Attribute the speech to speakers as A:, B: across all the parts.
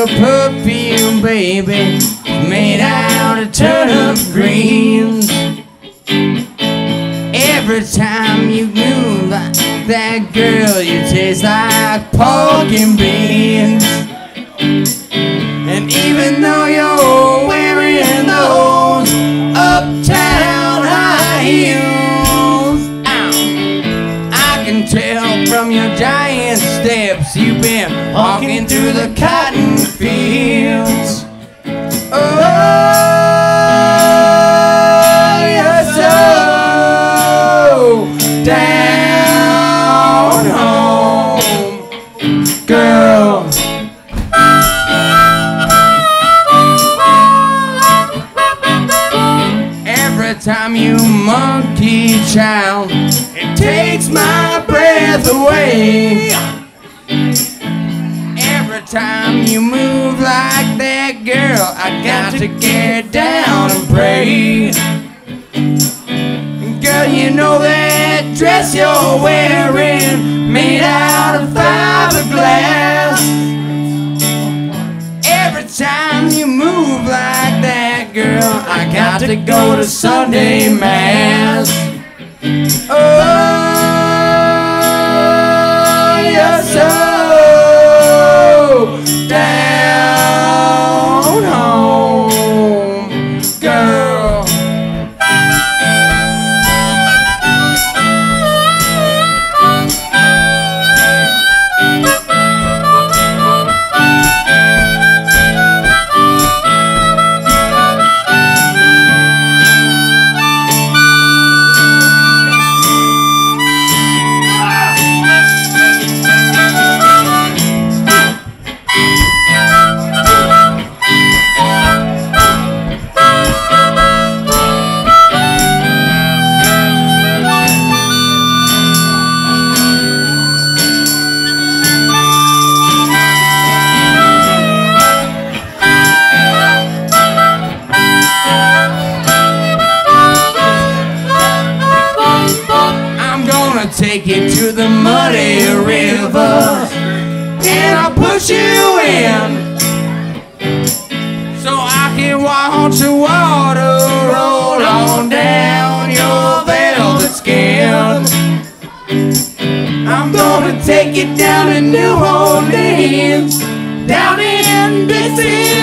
A: your perfume, baby, made out of turnip greens. Every time you move that girl, you taste like pork and beans. And even though you're giant steps you've been walking through the cotton fields. Oh, you're oh, so down home, girl. Every time monkey chow, it takes my breath away. Every time you move like that, girl, I got to get down and pray. Girl, you know that dress you're wearing made out of fiberglass. Every time you move like girl, I got to go to Sunday Mass. Oh, take you to the muddy river. And I'll push you in. So I can watch the water roll on down your velvet skin. I'm gonna take you down to New Orleans, down in Dixieland,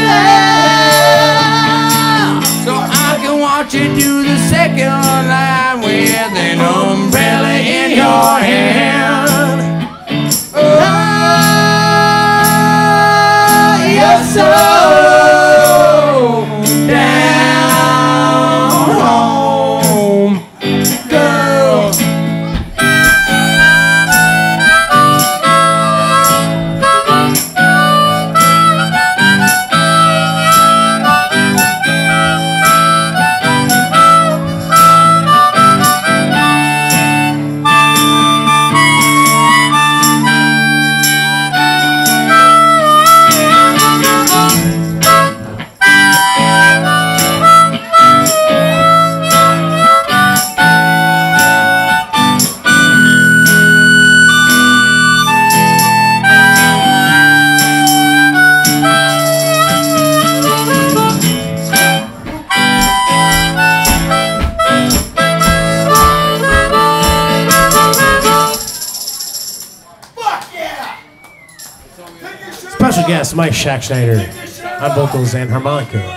A: so I you do the second line with an umbrella in your hand. Oh, you're so
B: guest Mike Shack Schneider on vocals and harmonica.